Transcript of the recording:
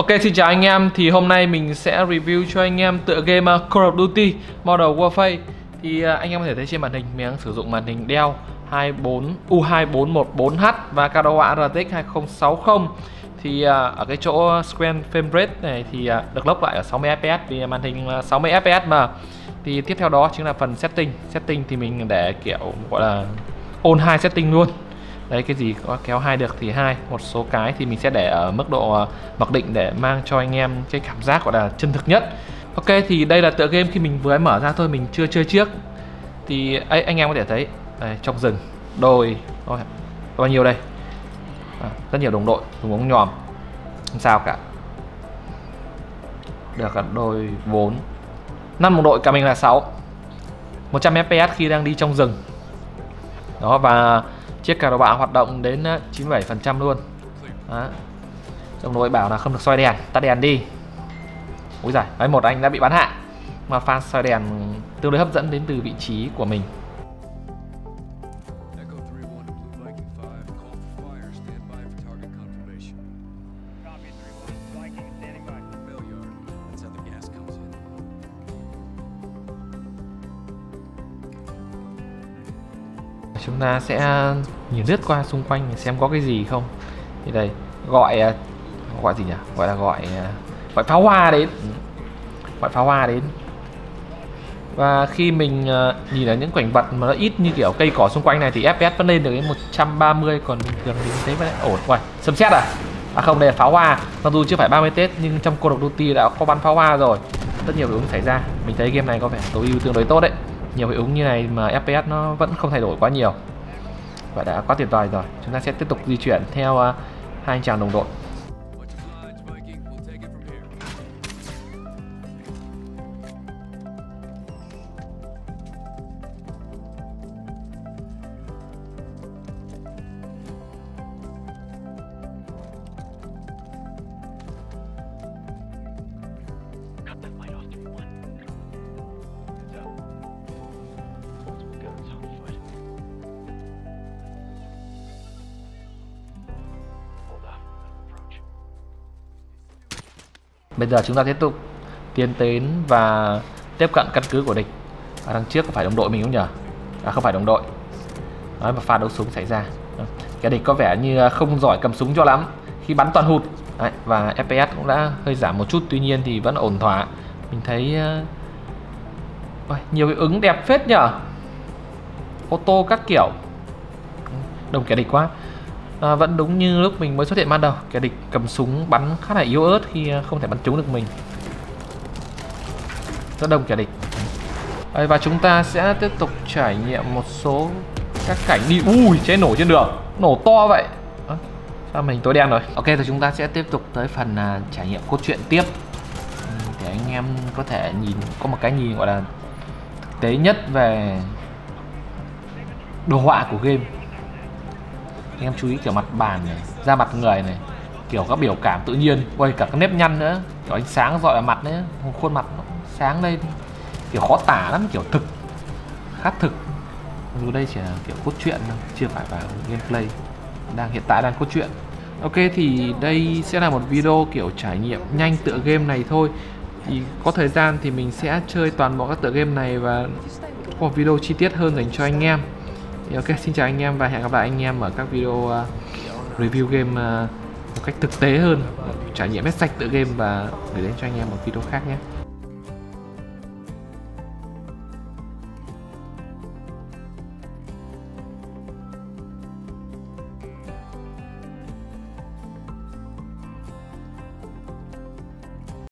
Ok, xin chào anh em. Thì hôm nay mình sẽ review cho anh em tựa game uh, Call of Duty Modern Warfare. Thì uh, anh em có thể thấy trên màn hình, mình đang sử dụng màn hình Dell 24 U2414H và cao họa RTX 2060 thì uh, ở cái chỗ screen frame rate này thì được lốc lại ở 60 fps vì màn hình 60 fps mà. Thì tiếp theo đó chính là phần setting. Setting thì mình để kiểu, gọi là On hai setting luôn đấy cái gì có kéo hai được thì hai một số cái thì mình sẽ để ở mức độ ờ, mặc định để mang cho anh em cái cảm giác gọi là chân thực nhất. Ok thì đây là tựa game khi mình vừa mở ra thôi mình chưa chơi trước. Thì ấy, anh em có thể thấy đây, trong rừng đồi Ôi, bao nhiêu đây? À, rất nhiều đồng đội dùng ống nhòm. Không sao cả. Được cả đôi 4 năm đồng đội cả mình là 6 100 fps khi đang đi trong rừng. Đó và chiếc cà bạ hoạt động đến ờ, 97% luôn. Đó. Đồng đội bảo là không được soi đèn tắt đèn đi. Úi giời, đấy một anh đã bị bắn hạ. Mà pha soi đèn tương đối hấp dẫn đến từ vị trí của mình. Chúng ta sẽ nhìn lướt qua xung quanh xem có cái gì không. Thì đây, gọi à, gọi gì nhỉ? Gọi là gọi à, gọi pháo hoa đến. Ừ. Gọi pháo hoa đến. Và khi mình à, nhìn ở những cảnh vật mà nó ít như kiểu cây cỏ xung quanh này thì FPS vẫn lên được đến 130 còn bình thường mình thấy vẫn ổn. Rồi sấm xét à? À không, đây là pháo hoa. Mặc dù chưa phải 30 Tết, nhưng trong Call of Duty đã có bắn pháo hoa rồi. Rất nhiều ứng xảy ra. Mình thấy game này có vẻ tối ưu tương đối tốt đấy nhiều hiệu ứng như này mà FPS nó vẫn không thay đổi quá nhiều. Và đã quá tuyệt vời rồi. Chúng ta sẽ tiếp tục di chuyển theo uh, hai anh chàng đồng đội. Bây giờ chúng ta tiếp tục tiến đến và tiếp cận căn cứ của địch. à, đằng trước có phải đồng đội mình không nhỉ? À không phải đồng đội. Nói mà pha đấu súng xảy ra. Ờ, cái địch có vẻ như à, không giỏi cầm súng cho lắm khi bắn toàn hụt. Đấy, và FPS cũng đã hơi giảm một chút tuy nhiên thì vẫn ổn thỏa. Mình thấy à, Ôi, nhiều cái ứng đẹp phết nhở. Ô tô các kiểu. Đồng kẻ địch quá à, vẫn đúng như lúc mình mới xuất hiện ban đầu. Kẻ địch cầm súng bắn khá là yếu ớt khi ờ, không thể bắn trúng được mình. Rất đông kẻ địch. À, và chúng ta sẽ tiếp tục trải nghiệm một số các cảnh đi. Ui cháy nổ trên đường. Nổ to vậy. À, sao mình tối đen rồi? Ok thì chúng ta sẽ tiếp tục tới phần uh, trải nghiệm cốt truyện tiếp. Ừ, để anh em có thể nhìn có một cái nhìn gọi là thực tế nhất về đồ họa của game anh em chú ý kiểu mặt bàn này, da mặt người này, kiểu các biểu cảm tự nhiên, quay cả các nếp nhăn nữa, kiểu ánh sáng dọi vào mặt nữa khuôn mặt nó sáng lên. Kiểu khó tả lắm, kiểu thực khá thực. Dù đây chỉ là kiểu cốt truyện thôi, chưa phải vào gameplay, đang hiện tại đang cốt truyện. Ok, thì đây sẽ là một video kiểu trải nghiệm nhanh tựa game này thôi. Thì có thời gian thì mình sẽ chơi toàn bộ các tựa game này và có một video chi tiết hơn dành cho anh em thì ok xin chào anh em và hẹn gặp lại anh em ở các video uh, review game uh, một cách thực tế hơn. Trải nghiệm hết sạch tựa game và gửi đến cho anh em một video khác nhé.